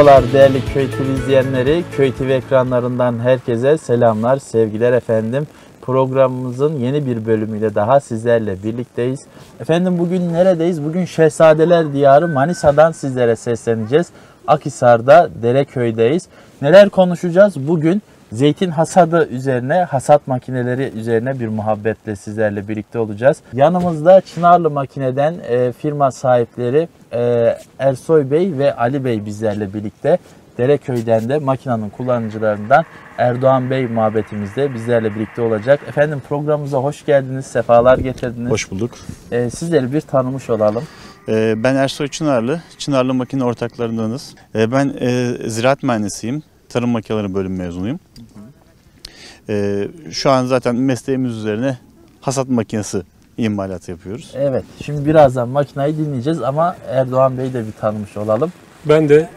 Merhabalar değerli Köy TV izleyenleri. Köy TV ekranlarından herkese selamlar, sevgiler efendim. Programımızın yeni bir bölümüyle daha sizlerle birlikteyiz. Efendim bugün neredeyiz? Bugün Şehzadeler Diyarı Manisa'dan sizlere sesleneceğiz. Akhisar'da Dereköy'deyiz. Neler konuşacağız? Bugün zeytin hasadı üzerine, hasat makineleri üzerine bir muhabbetle sizlerle birlikte olacağız. Yanımızda Çınarlı Makine'den e, firma sahipleri e, Ersoy Bey ve Ali Bey bizlerle birlikte. Dereköy'den de makinenin kullanıcılarından Erdoğan Bey muhabbetimizde bizlerle birlikte olacak. Efendim programımıza hoş geldiniz, sefalar getirdiniz. Hoş bulduk. E, sizleri bir tanımış olalım. Ee, Ben Ersoy Çınarlı, Çınarlı Makine Ortaklarındanız. Ee, Ben e, ziraat mühendisiyim, tarım makineleri bölüm mezunuyum. Ee, Şu an zaten mesleğimiz üzerine hasat makinesi imalatı yapıyoruz. Evet, şimdi birazdan makinayı dinleyeceğiz ama Erdoğan Bey'i de bir tanımış olalım. Ben de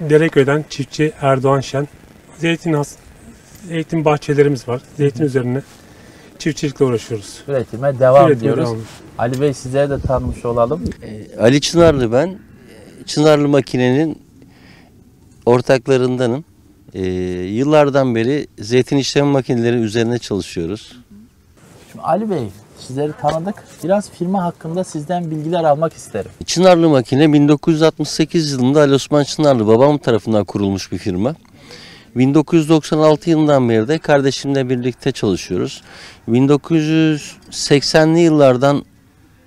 Dereköy'den çiftçi Erdoğan Şen. Zeytin has, zeytin bahçelerimiz var. Zeytin üzerine çiftçilikle uğraşıyoruz. Üretime devam Üretime ediyoruz. devam. Ali Bey sizleri de tanımış olalım. Ali Çınarlı ben. Çınarlı Makine'nin ortaklarındanım. Ee, yıllardan beri zeytin işleme makineleri üzerine çalışıyoruz. Şimdi Ali Bey sizleri tanıdık. Biraz firma hakkında sizden bilgiler almak isterim. Çınarlı Makine 1968 yılında Ali Osman Çınarlı babam tarafından kurulmuş bir firma. 1996 yılından beri de kardeşimle birlikte çalışıyoruz. 1980'li yıllardan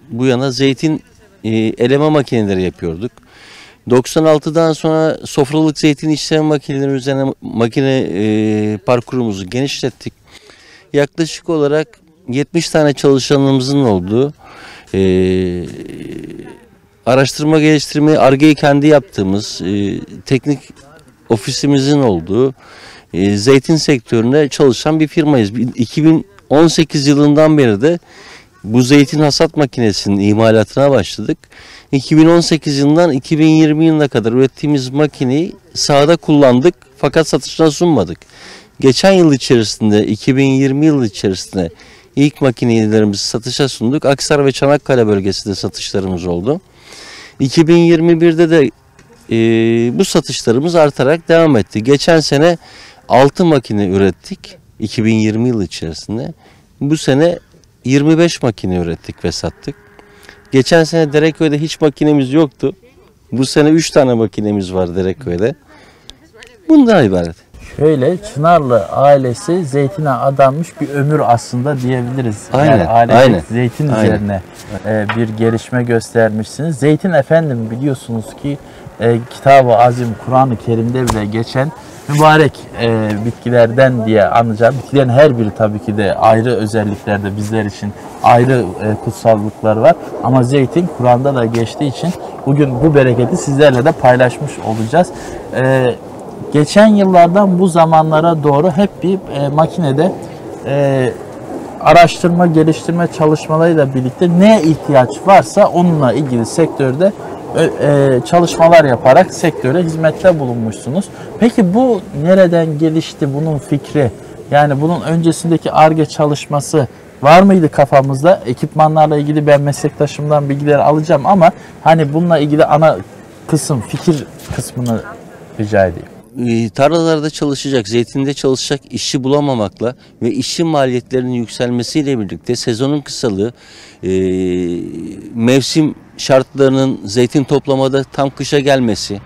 bu yana zeytin e, eleme makineleri yapıyorduk. 96'dan sonra sofralık zeytin işleme makineleri üzerine makine e, parkurumuzu genişlettik. Yaklaşık olarak 70 tane çalışanımızın olduğu e, araştırma geliştirme, ARGE'yi kendi yaptığımız e, teknik ofisimizin olduğu e, zeytin sektöründe çalışan bir firmayız. 2018 yılından beri de bu zeytin hasat makinesinin imalatına başladık. 2018 yılından 2020 yılına kadar ürettiğimiz makineyi sahada kullandık fakat satışına sunmadık. Geçen yıl içerisinde 2020 yılı içerisinde ilk makinelerimizi satışa sunduk. Aksar ve Çanakkale bölgesinde satışlarımız oldu. 2021'de de e, bu satışlarımız artarak devam etti. Geçen sene 6 makine ürettik 2020 yılı içerisinde. Bu sene 25 makine ürettik ve sattık. Geçen sene Dereköy'de hiç makinemiz yoktu. Bu sene 3 tane makinemiz var Dereköy'de. Bundan ibaret. Şöyle Çınarlı ailesi zeytine adanmış bir ömür aslında diyebiliriz. Aynen, Yani ailecek aynen, zeytin aynen. üzerine e, bir gelişme göstermişsiniz. Zeytin efendim biliyorsunuz ki e, Kitab-ı Azim Kur'an-ı Kerim'de bile geçen mübarek e, bitkilerden diye anlayacağım. Bitkilerin her biri tabii ki de ayrı özelliklerde bizler için ayrı e, kutsallıkları var. Ama zeytin Kur'an'da da geçtiği için bugün bu bereketi sizlerle de paylaşmış olacağız. E, geçen yıllardan bu zamanlara doğru hep bir e, makinede e, araştırma, geliştirme çalışmalarıyla birlikte neye ihtiyaç varsa onunla ilgili sektörde e, çalışmalar yaparak sektöre hizmette bulunmuşsunuz. Peki bu nereden gelişti bunun fikri? Yani bunun öncesindeki ARGE çalışması var mıydı kafamızda? Ekipmanlarla ilgili ben meslektaşımdan bilgileri alacağım ama hani bununla ilgili ana kısım, fikir kısmını rica edeyim. E, tarlalarda çalışacak, zeytinde çalışacak işçi bulamamakla ve işçi maliyetlerinin yükselmesiyle birlikte sezonun kısalığı, e, mevsim şartlarının zeytin toplamada tam kışa gelmesi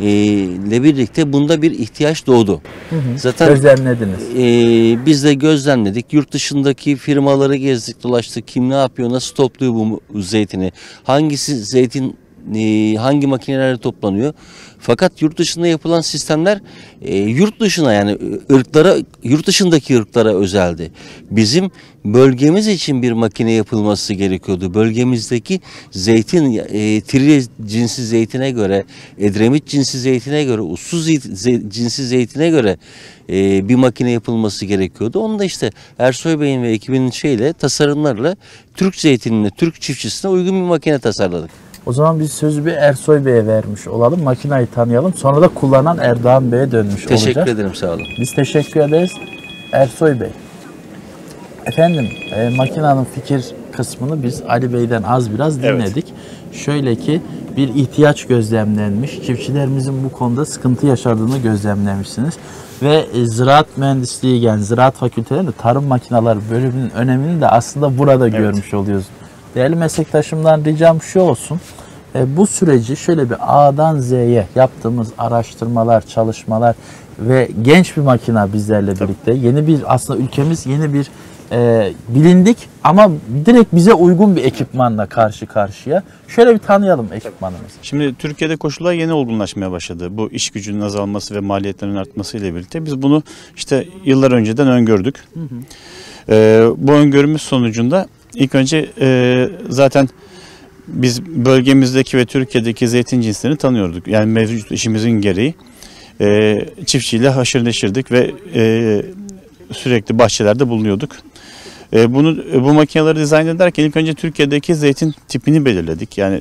e, ile birlikte bunda bir ihtiyaç doğdu. Zaten Gözlemlediniz. e, biz de gözlemledik. Yurt dışındaki firmaları gezdik, dolaştık. Kim ne yapıyor, nasıl topluyor bu zeytini? Hangisi zeytin e, hangi makinelerle toplanıyor? Fakat yurt dışında yapılan sistemler e, yurt dışına yani ırklara, yurt dışındaki ırklara özeldi. Bizim bölgemiz için bir makine yapılması gerekiyordu. Bölgemizdeki zeytin, e, trilye cinsi zeytine göre, edremit cinsi zeytine göre, ussuz ze- cinsi zeytine göre e, bir makine yapılması gerekiyordu. Onu da işte Ersoy Bey'in ve ekibinin şeyle tasarımlarla Türk zeytinine, Türk çiftçisine uygun bir makine tasarladık. O zaman biz sözü bir Ersoy Bey'e vermiş olalım. Makinayı tanıyalım. Sonra da kullanan Erdoğan Bey'e dönmüş Teşekkür olacak. ederim sağ olun. Biz teşekkür ederiz. Ersoy Bey. Efendim e, makinanın fikir kısmını biz Ali Bey'den az biraz Evet. dinledik. Şöyle ki bir ihtiyaç gözlemlenmiş. Çiftçilerimizin bu konuda sıkıntı yaşadığını gözlemlemişsiniz. Ve e, ziraat mühendisliği yani ziraat fakültelerinde tarım makineleri bölümünün önemini de aslında burada görmüş oluyoruz. Değerli meslektaşımdan ricam şu olsun. E, bu süreci şöyle bir A'dan Z'ye yaptığımız araştırmalar, çalışmalar ve genç bir makina bizlerle birlikte yeni bir aslında ülkemiz yeni bir e, bilindik ama direkt bize uygun bir ekipmanla karşı karşıya. Şöyle bir tanıyalım ekipmanımızı. Şimdi Türkiye'de koşullar yeni olgunlaşmaya başladı. Bu iş gücünün azalması ve maliyetlerin artması ile birlikte biz bunu işte yıllar önceden öngördük. Ee, bu öngörümüz sonucunda ilk önce e, zaten biz bölgemizdeki ve Türkiye'deki zeytin cinslerini tanıyorduk. Yani mevcut işimizin gereği e, çiftçiyle haşır neşirdik ve e, sürekli bahçelerde bulunuyorduk. E, bunu bu makineleri dizayn ederken ilk önce Türkiye'deki zeytin tipini belirledik. Yani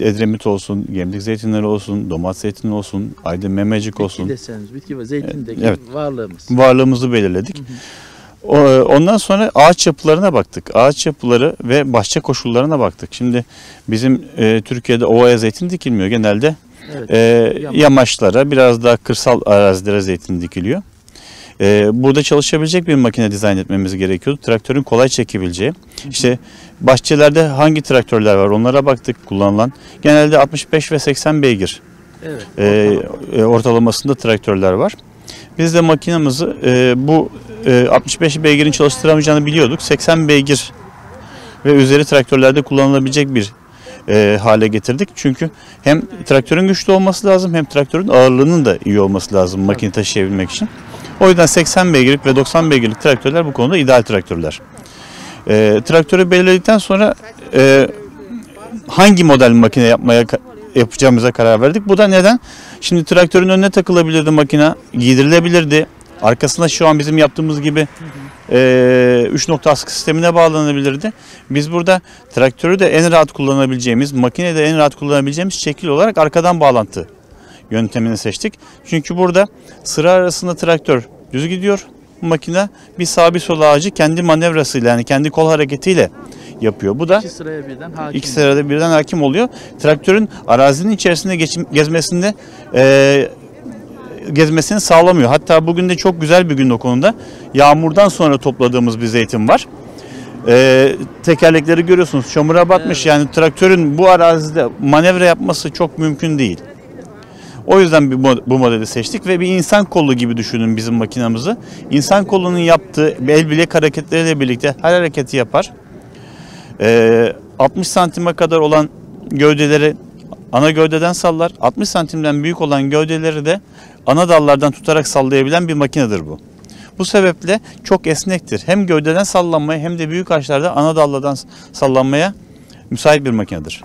Edremit olsun, gemlik zeytinleri olsun, domates zeytini olsun, aydın memecik olsun. deseniz, bitki ve zeytindeki Evet. varlığımız. varlığımızı belirledik. O- Ondan sonra ağaç yapılarına baktık. Ağaç yapıları ve bahçe koşullarına baktık. Şimdi bizim e, Türkiye'de ovaya zeytin dikilmiyor. Genelde Evet. e, Yamaç. yamaçlara, biraz daha kırsal arazilere zeytin dikiliyor. E, burada çalışabilecek bir makine dizayn etmemiz gerekiyordu. Traktörün kolay çekebileceği. İşte bahçelerde hangi traktörler var onlara baktık kullanılan. Genelde 65 ve 80 beygir Evet. e, e, ortalamasında traktörler var. Biz de makinamızı e, bu e, 65 beygirin çalıştıramayacağını biliyorduk. 80 beygir ve üzeri traktörlerde kullanılabilecek bir e, hale getirdik. Çünkü hem traktörün güçlü olması lazım hem traktörün ağırlığının da iyi olması lazım makine taşıyabilmek için. O yüzden 80 beygirlik ve 90 beygirlik traktörler bu konuda ideal traktörler. E, traktörü belirledikten sonra e, hangi model makine yapmaya yapacağımıza karar verdik. Bu da neden? Şimdi traktörün önüne takılabilirdi makine, giydirilebilirdi. Arkasına şu an bizim yaptığımız gibi 3 nokta askı sistemine bağlanabilirdi. Biz burada traktörü de en rahat kullanabileceğimiz, makineyi de en rahat kullanabileceğimiz şekil olarak arkadan bağlantı yöntemini seçtik. Çünkü burada sıra arasında traktör düz gidiyor. Makine bir sağ bir sol ağacı kendi manevrasıyla yani kendi kol hareketiyle yapıyor. Bu da İki sıraya birden hakim. İki sırada birden hakim oluyor. Traktörün arazinin içerisinde geçim, gezmesinde e, gezmesini sağlamıyor. Hatta bugün de çok güzel bir gün o konuda. Yağmurdan sonra topladığımız bir zeytin var. E, tekerlekleri görüyorsunuz çamura batmış. Yani traktörün bu arazide manevra yapması çok mümkün değil. O yüzden bir bu modeli seçtik ve bir insan kolu gibi düşünün bizim makinamızı. İnsan kolunun yaptığı el bilek hareketleriyle birlikte her hareketi yapar. Ee, 60 santime kadar olan gövdeleri ana gövdeden sallar. 60 santimden büyük olan gövdeleri de ana dallardan tutarak sallayabilen bir makinedir bu. Bu sebeple çok esnektir. Hem gövdeden sallanmaya hem de büyük ağaçlarda ana dallardan sallanmaya müsait bir makinedir.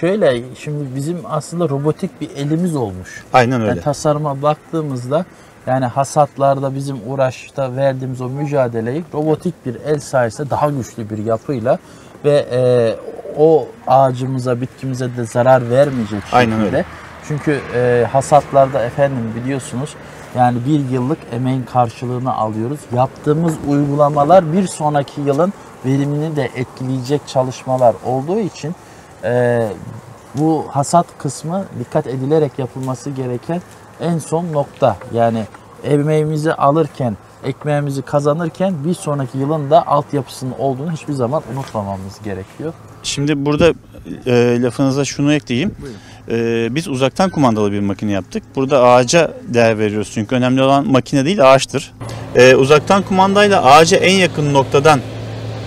Şöyle şimdi bizim aslında robotik bir elimiz olmuş. Aynen öyle. Yani tasarıma baktığımızda yani hasatlarda bizim uğraşta verdiğimiz o mücadeleyi robotik bir el sayesinde daha güçlü bir yapıyla ve e, o ağacımıza, bitkimize de zarar vermeyecek Aynen şekilde. öyle. Çünkü e, hasatlarda efendim biliyorsunuz yani bir yıllık emeğin karşılığını alıyoruz. Yaptığımız uygulamalar bir sonraki yılın verimini de etkileyecek çalışmalar olduğu için e, bu hasat kısmı dikkat edilerek yapılması gereken en son nokta. Yani emeğimizi alırken, ekmeğimizi kazanırken bir sonraki yılın da altyapısının olduğunu hiçbir zaman unutmamamız gerekiyor. Şimdi burada e, lafınıza şunu ekleyeyim. E, biz uzaktan kumandalı bir makine yaptık. Burada ağaca değer veriyoruz çünkü önemli olan makine değil ağaçtır. E, uzaktan kumandayla ağaca en yakın noktadan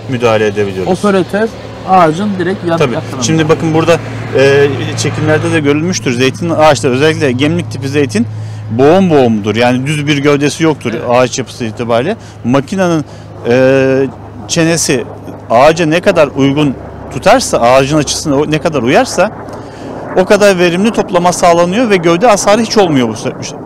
müdahale edebiliyoruz. Operatör ağacın direkt yan Tabii. yakınında. Şimdi bakın burada e, çekimlerde de görülmüştür. Zeytin ağaçları özellikle gemlik tipi zeytin boğum boğumdur. Yani düz bir gövdesi yoktur Evet. ağaç yapısı itibariyle. Makinenin e, çenesi ağaca ne kadar uygun tutarsa, ağacın açısına ne kadar uyarsa o kadar verimli toplama sağlanıyor ve gövde hasarı hiç olmuyor bu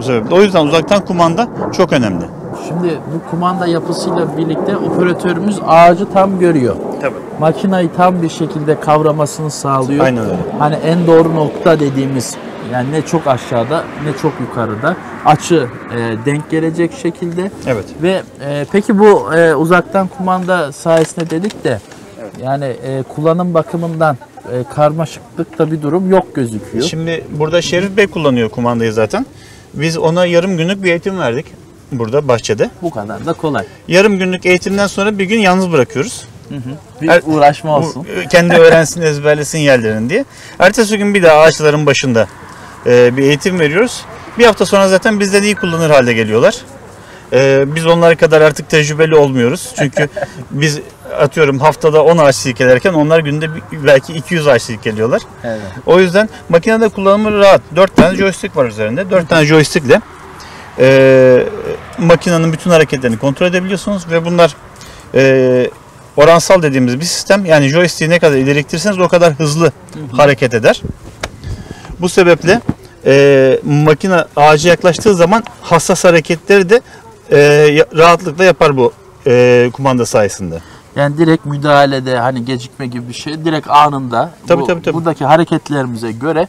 sebeple. O yüzden uzaktan kumanda çok önemli. Şimdi bu kumanda yapısıyla birlikte operatörümüz ağacı tam görüyor. Tabii. Makinayı tam bir şekilde kavramasını sağlıyor. Aynen öyle. Hani en doğru nokta dediğimiz yani ne çok aşağıda ne çok yukarıda açı e, denk gelecek şekilde Evet. ve e, peki bu e, uzaktan kumanda sayesinde dedik de yani e, kullanım bakımından e, karmaşıklıkta bir durum yok gözüküyor. Şimdi burada Şerif Bey kullanıyor kumandayı zaten. Biz ona yarım günlük bir eğitim verdik burada bahçede. Bu kadar da kolay. Yarım günlük eğitimden sonra bir gün yalnız bırakıyoruz. Bir Er- uğraşma olsun. Bu, kendi öğrensin, ezberlesin yerlerini diye. Ertesi gün bir daha ağaçların başında e, bir eğitim veriyoruz. Bir hafta sonra zaten bizden iyi kullanır halde geliyorlar. E, biz onlar kadar artık tecrübeli olmuyoruz. Çünkü biz atıyorum haftada 10 ağaç silkelerken onlar günde belki 200 ağaç silkeliyorlar. Evet. O yüzden makinede kullanımı rahat. 4 tane joystick var üzerinde. 4 tane joystickle e, makinenin bütün hareketlerini kontrol edebiliyorsunuz ve bunlar e, oransal dediğimiz bir sistem. Yani joystick'i ne kadar ileri ittirirseniz o kadar hızlı hareket eder. Bu sebeple e, makine ağaca yaklaştığı zaman hassas hareketleri de e, rahatlıkla yapar bu e, kumanda sayesinde. Yani direkt müdahalede hani gecikme gibi bir şey direkt anında Tabii, bu- tabii, tabii. buradaki hareketlerimize göre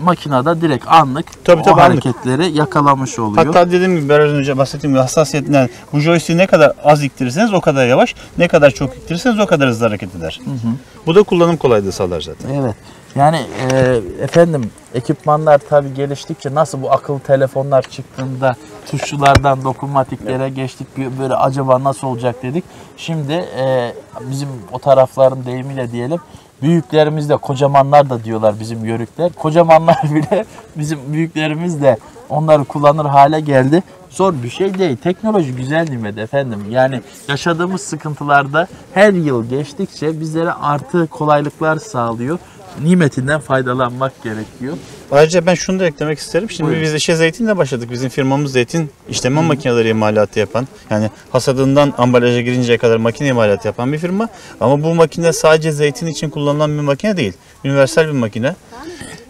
makinede direkt anlık Tabii, o tabii, anlık. hareketleri yakalamış oluyor. Hatta dediğim gibi biraz önce bahsettiğim gibi hassasiyetinden bu joystick'i ne kadar az ittirirseniz o kadar yavaş, ne kadar çok ittirirseniz o kadar hızlı hareket eder. Bu da kullanım kolaylığı sağlar zaten. Evet. Yani e, efendim ekipmanlar tabii geliştikçe nasıl bu akıllı telefonlar çıktığında tuşlulardan dokunmatiklere geçtik böyle acaba nasıl olacak dedik. Şimdi e, bizim o tarafların deyimiyle diyelim büyüklerimiz de kocamanlar da diyorlar bizim yörükler. Kocamanlar bile bizim büyüklerimiz de onları kullanır hale geldi. Zor bir şey değil. Teknoloji güzel nimet efendim. Yani yaşadığımız sıkıntılarda her yıl geçtikçe bizlere artı kolaylıklar sağlıyor. Nimetinden faydalanmak gerekiyor. Ayrıca ben şunu da eklemek isterim. Şimdi Buyurun. biz işe zeytinle başladık. Bizim firmamız zeytin işleme makineleri imalatı yapan. Yani hasadından ambalaja girinceye kadar makine imalatı yapan bir firma. Ama bu makine sadece zeytin için kullanılan bir makine değil. Universal bir makine.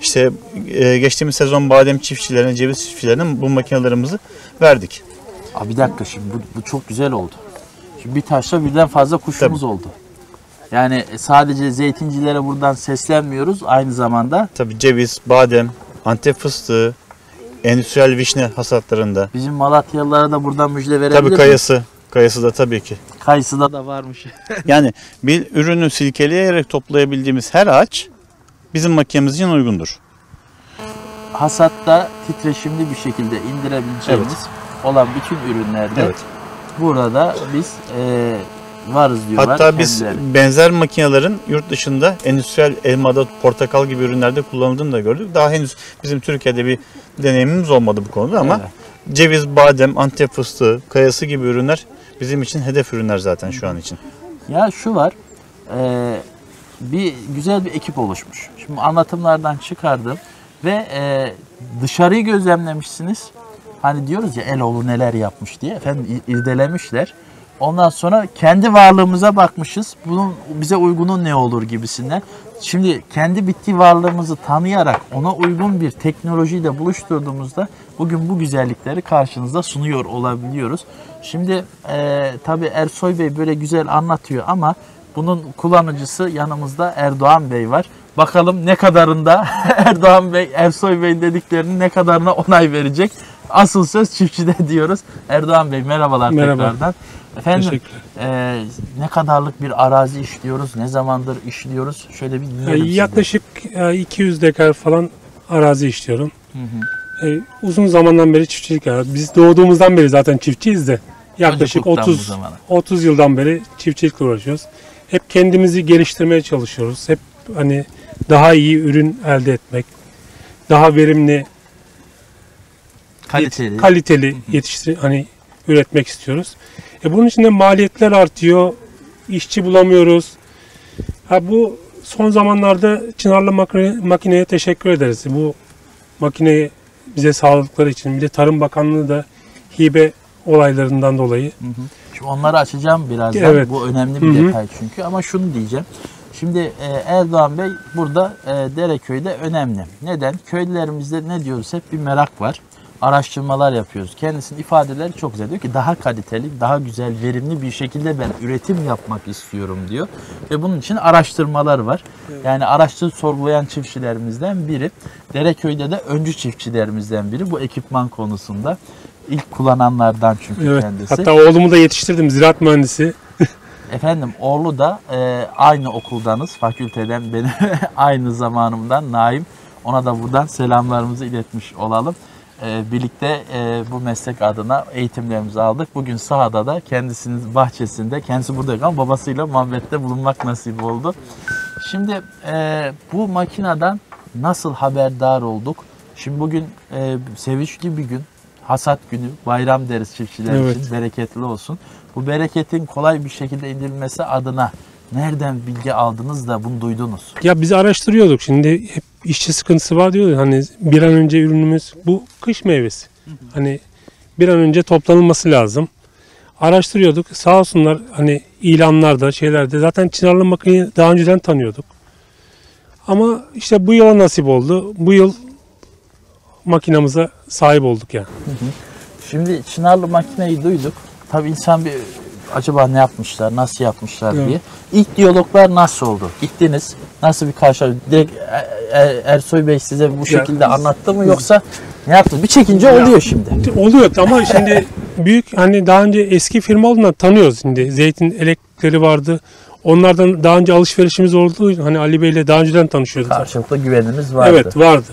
İşte e, geçtiğimiz sezon badem çiftçilerine, ceviz çiftçilerine bu makinelerimizi verdik. Abi bir dakika şimdi bu, bu çok güzel oldu. Şimdi bir taşla birden fazla kuşumuz oldu. Yani sadece zeytincilere buradan seslenmiyoruz. Aynı zamanda Tabii ceviz, badem, antep fıstığı, endüstriyel vişne hasatlarında. bizim Malatyalılara da buradan müjde verebilir Tabii kayısı. Kayısı da tabii ki. Kayısıda da varmış. Yani bir ürünü silkeleyerek toplayabildiğimiz her ağaç bizim makinemiz için uygundur. Hasatta titreşimli bir şekilde indirebileceğimiz olan bütün ürünlerde Evet. burada biz e, varız diyorlar. Hatta biz kendileri. benzer makinelerin yurt dışında endüstriyel elmada, portakal gibi ürünlerde kullanıldığını da gördük. Daha henüz bizim Türkiye'de bir deneyimimiz olmadı bu konuda ama Evet. ceviz, badem, antep fıstığı, kayası gibi ürünler bizim için hedef ürünler zaten şu an için. Ya şu var, e, bir güzel bir ekip oluşmuş. Şimdi anlatımlardan çıkardım ve e, dışarıyı gözlemlemişsiniz. Hani diyoruz ya Eloğlu neler yapmış diye. Efendim irdelemişler. Ondan sonra kendi varlığımıza bakmışız. Bunun bize uygunu ne olur gibisinden. Şimdi kendi bitki varlığımızı tanıyarak ona uygun bir teknolojiyle buluşturduğumuzda bugün bu güzellikleri karşınızda sunuyor olabiliyoruz. Şimdi e, tabii Ersoy Bey böyle güzel anlatıyor ama bunun kullanıcısı yanımızda Erdoğan Bey var. Bakalım ne kadarında Erdoğan Bey, Ersoy Bey dediklerinin ne kadarına onay verecek. Asıl söz çiftçide diyoruz. Erdoğan Bey merhabalar Merhaba. tekrardan. Efendim e, ne kadarlık bir arazi işliyoruz, ne zamandır işliyoruz? Şöyle bir dinleyelim sizi. yaklaşık e, 200 dekar falan arazi işliyorum. E, uzun zamandan beri çiftçilik yapıyoruz. Biz doğduğumuzdan beri zaten çiftçiyiz de yaklaşık Çocukluktan bu 30 zamana. 30 yıldan beri çiftçilikle uğraşıyoruz. Hep kendimizi geliştirmeye çalışıyoruz. Hep hani daha iyi ürün elde etmek, daha verimli, Kaliteli. kaliteli yetiştir hani üretmek istiyoruz. E bunun için de maliyetler artıyor. işçi bulamıyoruz. Ha bu son zamanlarda Çınarlı makine, makineye teşekkür ederiz. Bu makineyi bize sağladıkları için bir de Tarım Bakanlığı da hibe olaylarından dolayı Hı hı. Şimdi onları açacağım birazdan. Evet. Bu önemli bir Hı hı. detay çünkü. Ama şunu diyeceğim. Şimdi e, Erdoğan Bey burada e, Dereköy'de önemli. Neden? Köylülerimizde ne diyoruz hep bir merak var. Araştırmalar yapıyoruz. Kendisinin ifadeleri çok güzel. Diyor ki daha kaliteli, daha güzel, verimli bir şekilde ben üretim yapmak istiyorum diyor. Ve bunun için araştırmalar var. Yani araştır sorgulayan çiftçilerimizden biri. Dereköy'de de öncü çiftçilerimizden biri bu ekipman konusunda. İlk kullananlardan çünkü evet. kendisi. Hatta oğlumu da yetiştirdim ziraat mühendisi. efendim Orlu da e, aynı okuldanız. Fakülteden benim aynı zamanımdan Naim. Ona da buradan selamlarımızı iletmiş olalım. E, birlikte e, bu meslek adına eğitimlerimizi aldık. Bugün sahada da kendisinin bahçesinde, kendisi burada ama babasıyla muhabbette bulunmak nasip oldu. Şimdi e, bu makineden nasıl haberdar olduk? Şimdi bugün e, sevinçli bir gün, hasat günü, bayram deriz çiftçiler Evet. için, bereketli olsun. Bu bereketin kolay bir şekilde indirilmesi adına nereden bilgi aldınız da bunu duydunuz? Ya biz araştırıyorduk. Şimdi hep işçi sıkıntısı var diyordu. Hani bir an önce ürünümüz bu kış meyvesi. Hani bir an önce toplanılması lazım. Araştırıyorduk. Sağ olsunlar hani ilanlarda şeylerde zaten Çınarlı makineyi daha önceden tanıyorduk. Ama işte bu yıla nasip oldu. Bu yıl makinamıza sahip olduk yani. Şimdi Çınarlı makineyi duyduk. Tabii insan bir acaba ne yapmışlar, nasıl yapmışlar Evet. diye. İlk diyaloglar nasıl oldu? Gittiniz, nasıl bir karşılaşma? Direkt e- e- Ersoy Bey size bu şekilde anlattı mı yoksa ne yaptı? Bir çekince Ya. oluyor şimdi. Oluyor ama şimdi büyük hani daha önce eski firma olduğundan tanıyoruz şimdi. Zeytin elektrikleri vardı. Onlardan daha önce alışverişimiz oldu. Hani Ali Bey'le daha önceden tanışıyorduk. Karşılıklı güvenimiz vardı. Evet vardı.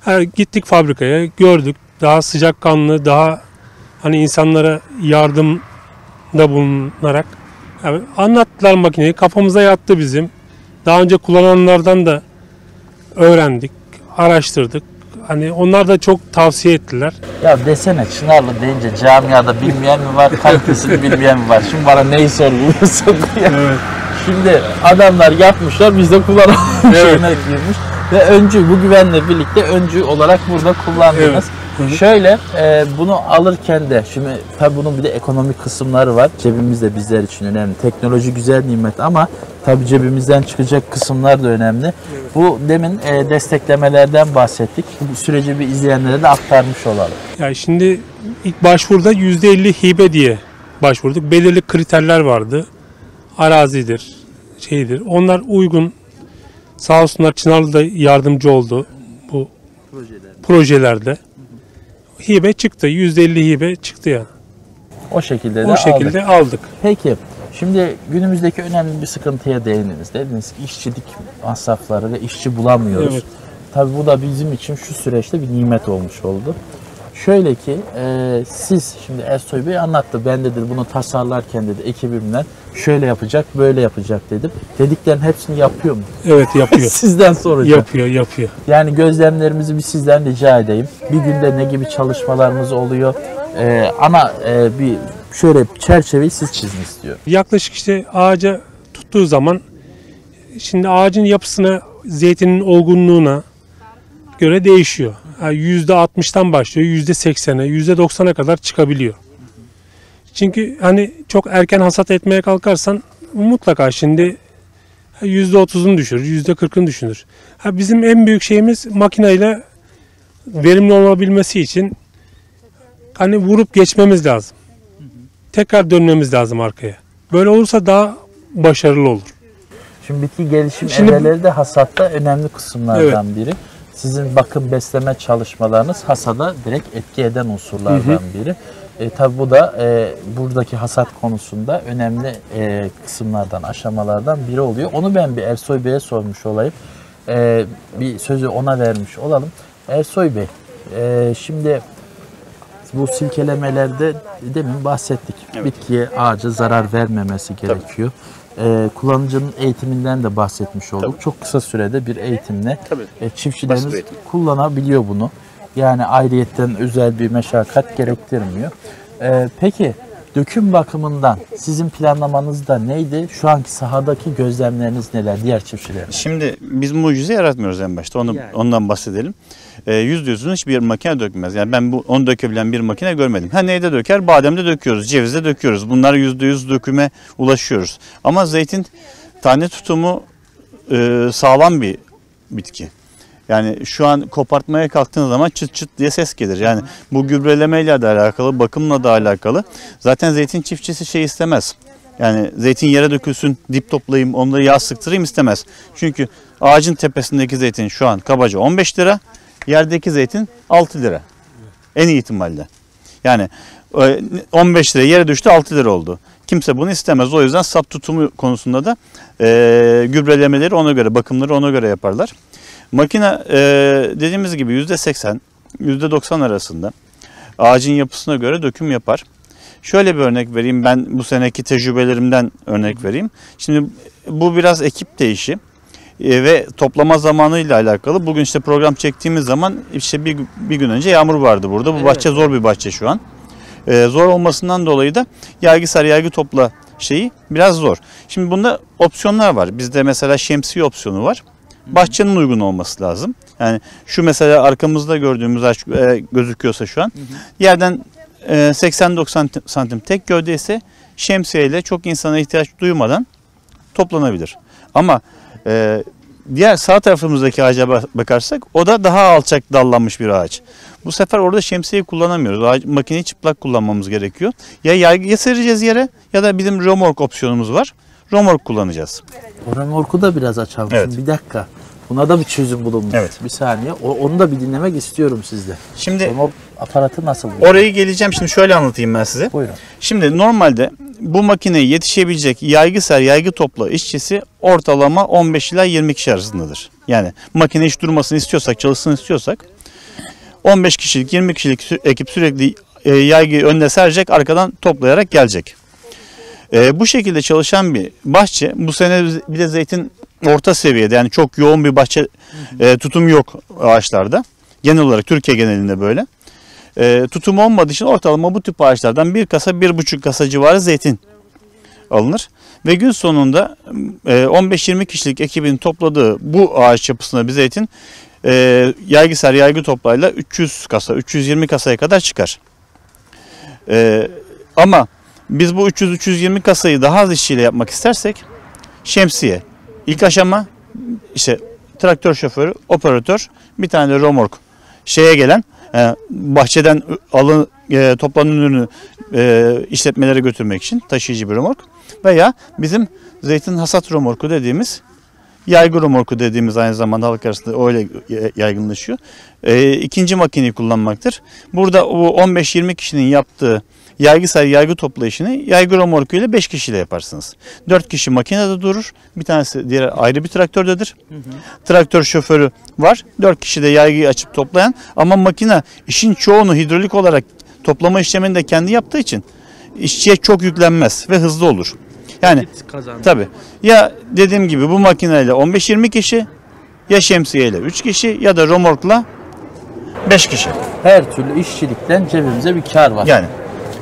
Ha, gittik fabrikaya gördük. Daha sıcakkanlı, daha hani insanlara yardımda bulunarak yani anlattılar makineyi. Kafamıza yattı bizim. Daha önce kullananlardan da öğrendik, araştırdık. Hani onlar da çok tavsiye ettiler. Ya desene Çınarlı deyince camiada bilmeyen mi var, kalitesini bilmeyen mi var? Şimdi bana neyi sorguluyorsun diye. Evet. Şimdi adamlar yapmışlar, biz de kullanalım şeyine girmiş. Ve öncü, bu güvenle birlikte öncü olarak burada kullandınız. Evet. Hı hı. Şöyle, e, bunu alırken de, şimdi tabii bunun bir de ekonomik kısımları var. Cebimiz de bizler için önemli. Teknoloji güzel nimet ama tabii cebimizden çıkacak kısımlar da önemli. Bu demin e, desteklemelerden bahsettik. Bu süreci bir izleyenlere de aktarmış olalım. Yani şimdi ilk başvuruda %50 hibe diye başvurduk. Belirli kriterler vardı. Arazidir, şeydir. Onlar uygun. Sağ olsunlar Çınarlı da yardımcı oldu bu projelerde. Hibe çıktı. %50 hibe çıktı yani. O şekilde de O aldık. şekilde aldık. Peki şimdi günümüzdeki önemli bir sıkıntıya değindiniz. Dediniz ki işçilik masrafları ve işçi bulamıyoruz. Evet. Tabii bu da bizim için şu süreçte bir nimet olmuş oldu. Şöyle ki e, siz şimdi Ersoy Bey anlattı. Ben dedi bunu tasarlarken dedi ekibimden şöyle yapacak böyle yapacak dedim. Dediklerin hepsini yapıyor mu? Evet yapıyor. Sizden soracağım. yapıyor, yapıyor. Yani gözlemlerimizi bir sizden rica edeyim. Bir günde ne gibi çalışmalarımız oluyor? E, ana e, bir şöyle çerçeveyi siz çizin istiyorum. Yaklaşık işte ağaca tuttuğu zaman şimdi ağacın yapısına, zeytinin olgunluğuna göre değişiyor. Ha, %60'tan başlıyor, %80'e, %90'a kadar çıkabiliyor. Çünkü hani çok erken hasat etmeye kalkarsan mutlaka şimdi %30'unu düşürür, %40'ını düşünür. Ha, bizim en büyük şeyimiz makineyle verimli olabilmesi için hani vurup geçmemiz lazım tekrar dönmemiz lazım arkaya. Böyle olursa daha başarılı olur. Şimdi bitki gelişim Şimdi- evreleri de hasatta önemli kısımlardan biri. Sizin bakım besleme çalışmalarınız hasada direkt etki eden unsurlardan biri. E, tabi bu da e, buradaki hasat konusunda önemli e, kısımlardan, aşamalardan biri oluyor. Onu ben bir Ersoy Bey'e sormuş olayım. E, bir sözü ona vermiş olalım. Ersoy Bey, e, şimdi bu silkelemelerde demin bahsettik. Bitkiye, ağaca zarar vermemesi gerekiyor. Ee, kullanıcının eğitiminden de bahsetmiş olduk. Çok kısa sürede bir eğitimle Tabii. e, çiftçilerimiz Basit eğitim. kullanabiliyor bunu. Yani ayrıyetten özel bir meşakkat gerektirmiyor. Ee, peki döküm bakımından sizin planlamanızda neydi? Şu anki sahadaki gözlemleriniz neler diğer çiftçiler? Şimdi biz mucize yaratmıyoruz en başta. Onu ondan bahsedelim. Ee, Yüzde yüzünü hiçbir makine dökmez. Yani ben bu onu dökebilen bir makine görmedim. Ha neyde döker? Bademde döküyoruz, cevizde döküyoruz. Bunlar yüzde yüz döküme ulaşıyoruz. Ama zeytin tane tutumu e, sağlam bir bitki. Yani şu an kopartmaya kalktığın zaman çıt çıt diye ses gelir. Yani bu gübrelemeyle de alakalı, bakımla da alakalı. Zaten zeytin çiftçisi şey istemez. Yani zeytin yere dökülsün, dip toplayayım, onları yağ sıktırayım istemez. Çünkü ağacın tepesindeki zeytin şu an kabaca 15 lira, yerdeki zeytin 6 lira. En iyi ihtimalle. Yani e, 15 lira yere düştü 6 lira oldu. Kimse bunu istemez. O yüzden sap tutumu konusunda da e, gübrelemeleri ona göre, bakımları ona göre yaparlar. Makine e, dediğimiz gibi %80, %90 arasında ağacın yapısına göre döküm yapar. Şöyle bir örnek vereyim. Ben bu seneki tecrübelerimden örnek vereyim. Şimdi bu biraz ekip değişi e, ve toplama zamanıyla alakalı. Bugün işte program çektiğimiz zaman işte bir, bir gün önce yağmur vardı burada. Bu Evet. bahçe zor bir bahçe şu an. E, zor olmasından dolayı da yaygı sar yaygı topla şeyi biraz zor. Şimdi bunda opsiyonlar var. Bizde mesela şemsiye opsiyonu var. Bahçenin uygun olması lazım. Yani şu mesela arkamızda gördüğümüz ağaç e, gözüküyorsa şu an yerden e, 80-90 santim tek gövde ise şemsiyeyle çok insana ihtiyaç duymadan toplanabilir. Ama e, diğer sağ tarafımızdaki ağaca ba- bakarsak o da daha alçak dallanmış bir ağaç. Bu sefer orada şemsiyeyi kullanamıyoruz. Ağaç, makineyi çıplak kullanmamız gerekiyor. Ya yaygı sereceğiz yere ya da bizim romork opsiyonumuz var. Romork kullanacağız. O remorku da biraz açalım. Evet. Bir dakika. Buna da bir çözüm bulunmuş. Evet. Bir saniye. O, onu da bir dinlemek istiyorum sizde. Şimdi Remork aparatı nasıl? orayı geleceğim. Şimdi şöyle anlatayım ben size. Buyurun. Şimdi normalde bu makineye yetişebilecek yaygı ser yaygı topla işçisi ortalama 15 ila 20 kişi arasındadır. Yani makine hiç durmasını istiyorsak, çalışsın istiyorsak 15 kişilik, 20 kişilik ekip sürekli e, yaygıyı önüne serecek, arkadan toplayarak gelecek. E, bu şekilde çalışan bir bahçe, bu sene bir de zeytin orta seviyede yani çok yoğun bir bahçe e, tutum yok ağaçlarda. Genel olarak Türkiye genelinde böyle. E, tutum olmadığı için ortalama bu tip ağaçlardan bir kasa, bir buçuk kasa civarı zeytin alınır. Ve gün sonunda e, 15-20 kişilik ekibin topladığı bu ağaç yapısına bir zeytin e, yaygısar yaygı toplayla 300 kasa, 320 kasaya kadar çıkar. E, ama biz bu 300-320 kasayı daha az işçiyle yapmak istersek şemsiye, ilk aşama işte traktör şoförü, operatör, bir tane de romork şeye gelen e, bahçeden alın e, toplanan ürünü e, işletmelere götürmek için taşıyıcı bir romork veya bizim zeytin hasat romorku dediğimiz yaygı romorku dediğimiz aynı zamanda halk arasında öyle yaygınlaşıyor. E, ikinci makineyi kullanmaktır. Burada o 15-20 kişinin yaptığı yaygı say yaygı toplayışını yaygı romorku ile 5 kişiyle yaparsınız. 4 kişi makinede durur. Bir tanesi diğer ayrı bir traktördedir. Traktör şoförü var. 4 kişi de yaygıyı açıp toplayan ama makine işin çoğunu hidrolik olarak toplama işlemini de kendi yaptığı için işçiye çok yüklenmez ve hızlı olur. Yani. Tabii. Ya dediğim gibi bu makineyle 15-20 kişi ya şemsiyeyle 3 kişi ya da romorkla 5 kişi. Her türlü işçilikten cebimize bir kar var. Yani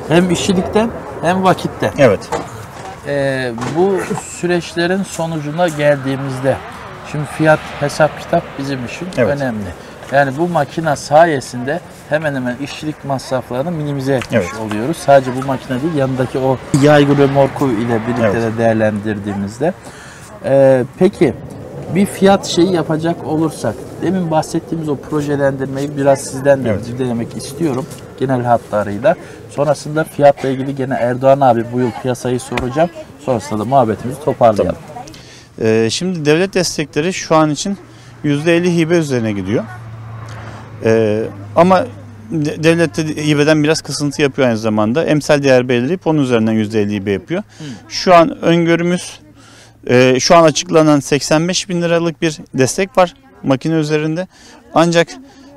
Hem işçilikten hem vakitten. evet. Ee, bu süreçlerin sonucuna geldiğimizde şimdi fiyat hesap kitap bizim için Evet. önemli. Yani bu makine sayesinde hemen hemen işçilik masraflarını minimize etmiş Evet. oluyoruz. Sadece bu makine değil yanındaki o yaygı remorku ile birlikte Evet. de değerlendirdiğimizde. Ee, peki bir fiyat şeyi yapacak olursak demin bahsettiğimiz o projelendirmeyi biraz sizden de Evet. dinlemek istiyorum genel hatlarıyla. Sonrasında fiyatla ilgili gene Erdoğan abi bu yıl piyasayı soracağım. Sonrasında da muhabbetimizi toparlayalım. Ee, şimdi devlet destekleri şu an için %50 hibe üzerine gidiyor. Ee, ama de- devlet de hibeden biraz kısıntı yapıyor aynı zamanda. Emsal değer belirleyip onun üzerinden %50 hibe yapıyor. Şu an öngörümüz e, şu an açıklanan 85 bin liralık bir destek var makine üzerinde. Ancak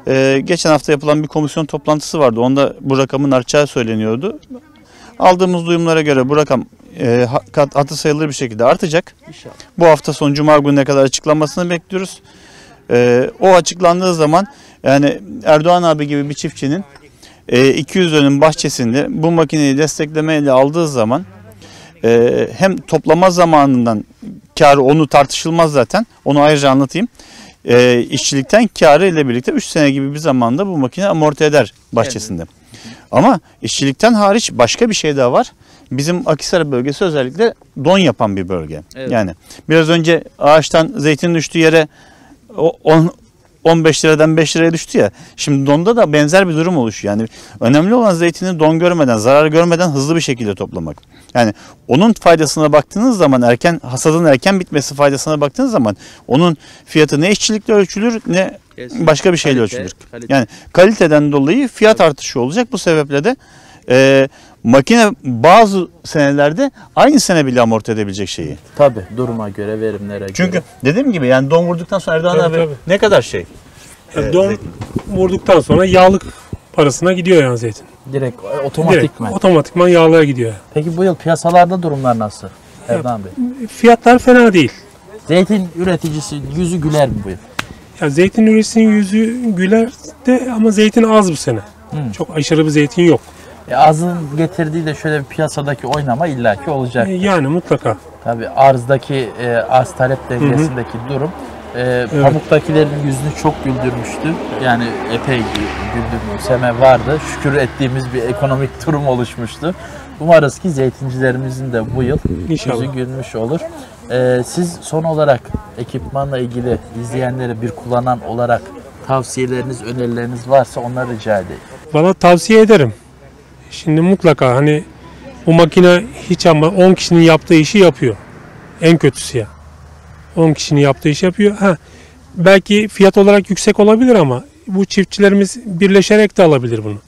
e, geçen hafta yapılan bir komisyon toplantısı vardı. Onda bu rakamın artacağı söyleniyordu. Aldığımız duyumlara göre bu rakam e, kat- hatı sayılır bir şekilde artacak. İnşallah. Bu hafta sonu Cuma gününe kadar açıklanmasını bekliyoruz. Ee, o açıklandığı zaman yani Erdoğan abi gibi bir çiftçinin e, 200 dönüm bahçesinde bu makineyi desteklemeyle aldığı zaman e, hem toplama zamanından karı onu tartışılmaz zaten. Onu ayrıca anlatayım. E, işçilikten karı ile birlikte 3 sene gibi bir zamanda bu makine amorti eder bahçesinde. Ama işçilikten hariç başka bir şey daha var. Bizim Akisar bölgesi özellikle don yapan bir bölge. Evet. Yani biraz önce ağaçtan zeytin düştüğü yere o- on- 15 liradan 5 liraya düştü ya. Şimdi donda da benzer bir durum oluşuyor. Yani önemli olan zeytini don görmeden, zarar görmeden hızlı bir şekilde toplamak. Yani onun faydasına baktığınız zaman erken hasadın erken bitmesi faydasına baktığınız zaman onun fiyatı ne işçilikle ölçülür ne başka bir şeyle Kalite, ölçülür. kalite. Yani kaliteden dolayı fiyat artışı olacak. Bu sebeple de e, makine bazı senelerde aynı sene bile amorti edebilecek şeyi. Tabii duruma göre, verimlere Çünkü göre. dediğim gibi yani don vurduktan sonra Erdoğan Tabii, abi tabii. ne kadar şey. Yani Ee, don vurduktan sonra yağlık parasına gidiyor yani zeytin. Direkt Direkt otomatikman. otomatikman yağlığa gidiyor. Peki bu yıl piyasalarda durumlar nasıl? Erdoğan Bey. Fiyatlar fena değil. Zeytin üreticisi yüzü güler mi bu yıl? Ya zeytin üretisinin yüzü güler de ama zeytin az bu sene. Hmm. Çok aşırı bir zeytin yok. E, azın getirdiği de şöyle bir piyasadaki oynama illaki olacak. E, Yani mutlaka. Tabii arzdaki e, arz talep dengesindeki durum e, pamuktakilerin yüzünü çok güldürmüştü. Yani epey gü- güldürmüşseme vardı. Şükür ettiğimiz bir ekonomik durum oluşmuştu. Umarız ki zeytincilerimizin de bu yıl İnşallah. yüzü gülmüş olur. E, siz son olarak ekipmanla ilgili izleyenlere bir kullanan olarak tavsiyeleriniz, önerileriniz varsa onları rica edeyim. Valla tavsiye ederim. Şimdi mutlaka hani bu makine hiç ama 10 kişinin yaptığı işi yapıyor. En kötüsü ya. 10 kişinin yaptığı işi yapıyor. Ha, belki fiyat olarak yüksek olabilir ama bu çiftçilerimiz birleşerek de alabilir bunu.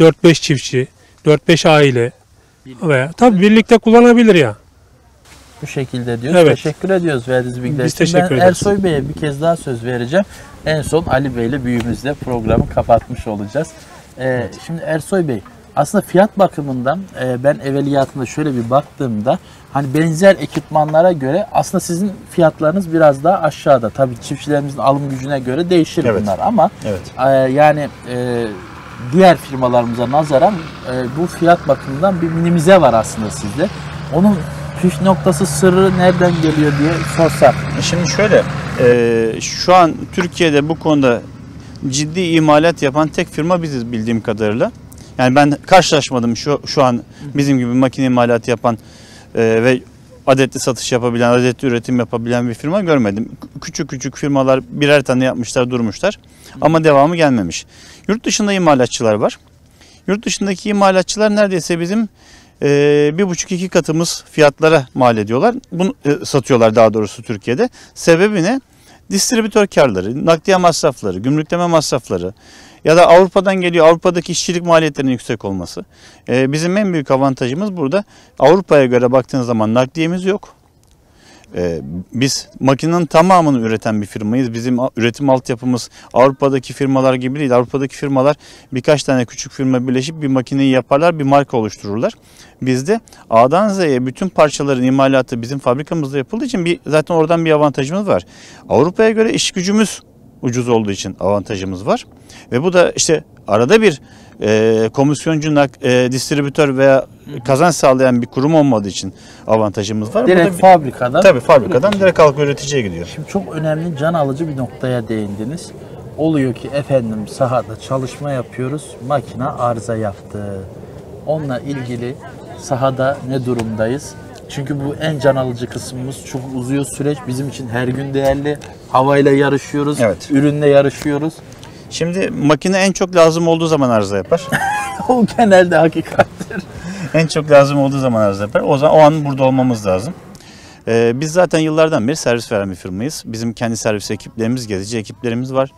4-5 çiftçi, 4-5 aile veya tabii birlikte kullanabilir ya. Bu şekilde diyoruz. Evet. Teşekkür ediyoruz verdiğiniz bilgiler Biz için. teşekkür ben ederiz. Ersoy Bey'e bir kez daha söz vereceğim. En son Ali Bey ile büyüğümüzle programı kapatmış olacağız. Ee, şimdi Ersoy Bey aslında fiyat bakımından e, ben evveliyatında şöyle bir baktığımda hani benzer ekipmanlara göre aslında sizin fiyatlarınız biraz daha aşağıda. Tabii çiftçilerimizin alım gücüne göre değişir Evet. bunlar ama Evet. e, yani e, diğer firmalarımıza nazaran e, bu fiyat bakımından bir minimize var aslında sizde. Onun püf noktası sırrı nereden geliyor diye sorsak. Şimdi şöyle, e, şu an Türkiye'de bu konuda ciddi imalat yapan tek firma biziz bildiğim kadarıyla. Yani ben karşılaşmadım şu şu an bizim gibi makine imalatı yapan e, ve adetli satış yapabilen, adetli üretim yapabilen bir firma görmedim. Küçük küçük firmalar birer tane yapmışlar, durmuşlar. Ama devamı gelmemiş. Yurt dışında imalatçılar var. Yurt dışındaki imalatçılar neredeyse bizim e, bir buçuk iki katımız fiyatlara mal ediyorlar. Bunu e, satıyorlar daha doğrusu Türkiye'de. Sebebi ne? Distribütör karları, nakliye masrafları, gümrükleme masrafları ya da Avrupa'dan geliyor Avrupa'daki işçilik maliyetlerinin yüksek olması. E, bizim en büyük avantajımız burada Avrupa'ya göre baktığınız zaman nakliyemiz yok. E, biz makinenin tamamını üreten bir firmayız. Bizim üretim altyapımız Avrupa'daki firmalar gibi değil. Avrupa'daki firmalar birkaç tane küçük firma birleşip bir makineyi yaparlar, bir marka oluştururlar. Bizde A'dan Z'ye bütün parçaların imalatı bizim fabrikamızda yapıldığı için bir, zaten oradan bir avantajımız var. Avrupa'ya göre iş gücümüz ucuz olduğu için avantajımız var. Ve bu da işte arada bir e, komisyoncu, nak- e, distribütör veya kazanç sağlayan bir kurum olmadığı için avantajımız var. Direkt bir- fabrikadan. Tabii fabrikadan direkt halka üreticiye gidiyor. Şimdi çok önemli can alıcı bir noktaya değindiniz. Oluyor ki efendim sahada çalışma yapıyoruz. Makine arıza yaptı. Onunla ilgili sahada ne durumdayız? Çünkü bu en can alıcı kısmımız çok uzuyor süreç. Bizim için her gün değerli. Havayla yarışıyoruz. Evet. Ürünle yarışıyoruz. Şimdi makine en çok lazım olduğu zaman arıza yapar. o genelde hakikattir. en çok lazım olduğu zaman arıza yapar. O zaman o an burada olmamız lazım. Ee, biz zaten yıllardan beri servis veren bir firmayız. Bizim kendi servis ekiplerimiz, gezici ekiplerimiz var.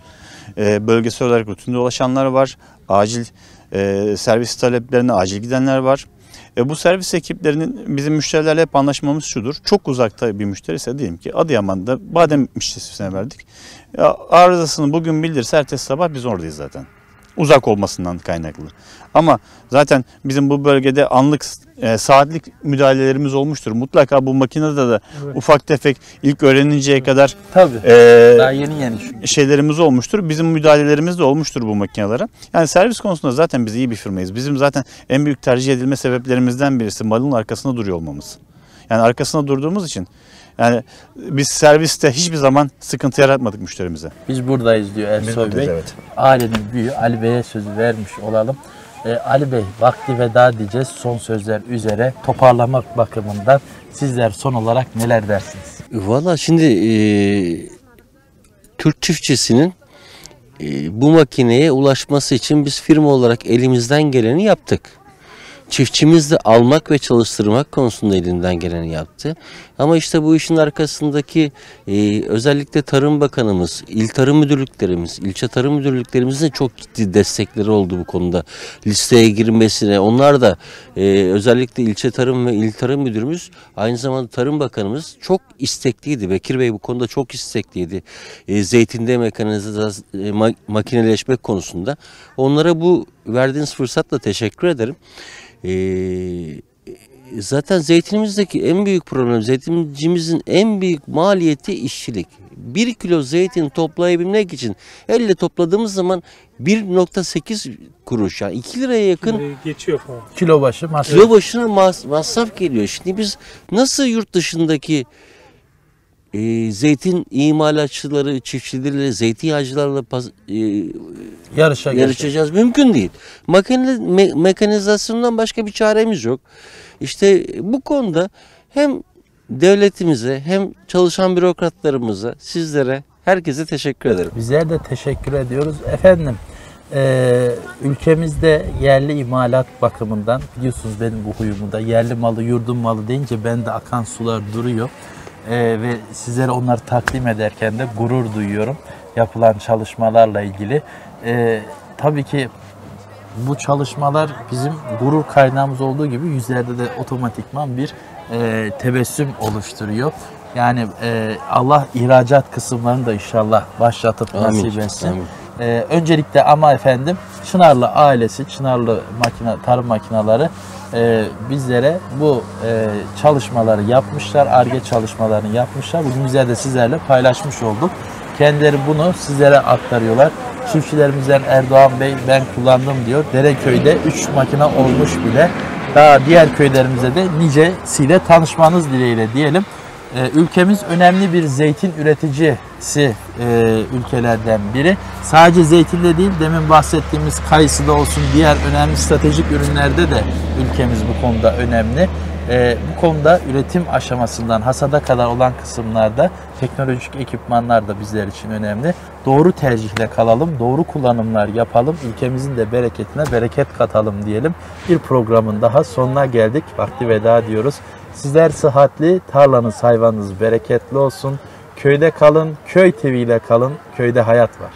Ee, bölgesel olarak rutinde ulaşanlar var. Acil e, servis taleplerine acil gidenler var. E, bu servis ekiplerinin bizim müşterilerle hep anlaşmamız şudur. Çok uzakta bir müşteri ise diyelim ki Adıyaman'da badem müşterisine verdik. Ya, arızasını bugün bildirse ertesi sabah biz oradayız zaten. Uzak olmasından kaynaklı. Ama zaten bizim bu bölgede anlık e, saatlik müdahalelerimiz olmuştur. Mutlaka bu makinede de ufak tefek ilk öğreninceye kadar Tabii. e, Daha yeni yeni çünkü. şeylerimiz olmuştur. Bizim müdahalelerimiz de olmuştur bu makinelere. Yani servis konusunda zaten biz iyi bir firmayız. Bizim zaten en büyük tercih edilme sebeplerimizden birisi malın arkasında duruyor olmamız. Yani arkasında durduğumuz için yani biz serviste hiçbir zaman sıkıntı yaratmadık müşterimize. Biz buradayız diyor Ersoy Bey. evet. Ailenin büyüğü Ali Bey'e sözü vermiş olalım. Ee, Ali Bey vakti veda diyeceğiz son sözler üzere toparlamak bakımından sizler son olarak neler dersiniz? Valla şimdi e, Türk çiftçisinin e, bu makineye ulaşması için biz firma olarak elimizden geleni yaptık. Çiftçimiz de almak ve çalıştırmak konusunda elinden geleni yaptı. Ama işte bu işin arkasındaki e, özellikle Tarım Bakanımız, İl Tarım Müdürlüklerimiz, ilçe Tarım Müdürlüklerimizin de çok ciddi destekleri oldu bu konuda. Listeye girmesine, onlar da e, özellikle ilçe Tarım ve İl Tarım Müdürümüz, aynı zamanda Tarım Bakanımız çok istekliydi. Bekir Bey bu konuda çok istekliydi. E, zeytinde mekanize, e, ma- makineleşmek konusunda. Onlara bu verdiğiniz fırsatla teşekkür ederim. Ee, zaten zeytinimizdeki en büyük problem, zeytincimizin en büyük maliyeti işçilik. Bir kilo zeytin toplayabilmek için elle topladığımız zaman 1.8 kuruş yani 2 liraya yakın geçiyor falan. Kilo başı masraf. kilo başına mas- masraf geliyor. Şimdi biz nasıl yurt dışındaki e, zeytin imalatçıları, çiftçileriyle, zeytinyağcılarla paz- e, Yarışa yarışa. yarışacağız mümkün değil. Makine, me- mekanizasyondan başka bir çaremiz yok. İşte bu konuda hem devletimize hem çalışan bürokratlarımıza, sizlere, herkese teşekkür ederim. Bizler de teşekkür ediyoruz. Efendim e, ülkemizde yerli imalat bakımından biliyorsunuz benim bu huyumu da yerli malı yurdun malı deyince bende akan sular duruyor. E, ve sizlere onları takdim ederken de gurur duyuyorum yapılan çalışmalarla ilgili. E, tabii ki bu çalışmalar bizim gurur kaynağımız olduğu gibi yüzlerde de otomatikman bir e, tebessüm oluşturuyor. Yani e, Allah ihracat kısımlarını da inşallah başlatıp Amin. nasip etsin. Amin. E, öncelikle ama efendim Çınarlı ailesi, Çınarlı makine, tarım makineleri e, bizlere bu e, çalışmaları yapmışlar, ARGE çalışmalarını yapmışlar. Bugün bizler de sizlerle paylaşmış olduk. Kendileri bunu sizlere aktarıyorlar. Çiftçilerimizden Erdoğan Bey ben kullandım diyor. Dereköy'de 3 makine olmuş bile. Daha diğer köylerimize de nicesiyle tanışmanız dileğiyle diyelim. Ee, ülkemiz önemli bir zeytin üreticisi e, ülkelerden biri. Sadece zeytinde değil, demin bahsettiğimiz kayısıda olsun, diğer önemli stratejik ürünlerde de ülkemiz bu konuda önemli. Ee, bu konuda üretim aşamasından hasada kadar olan kısımlarda teknolojik ekipmanlar da bizler için önemli. Doğru tercihle kalalım, doğru kullanımlar yapalım, ülkemizin de bereketine bereket katalım diyelim. Bir programın daha sonuna geldik. Vakti veda diyoruz. Sizler sıhhatli, tarlanız, hayvanınız bereketli olsun. Köyde kalın, köy TV ile kalın. Köyde hayat var.